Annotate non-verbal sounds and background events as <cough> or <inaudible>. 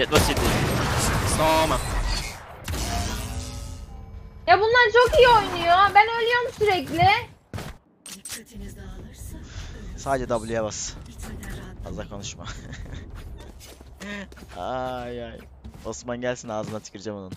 Jet was city. Ya bunlar çok iyi oynuyor. Ben ölüyorum sürekli. Sadece W'ye bas. Fazla konuşma. <laughs> ay ay. Osman gelsin ağzına tüküreceğim onun.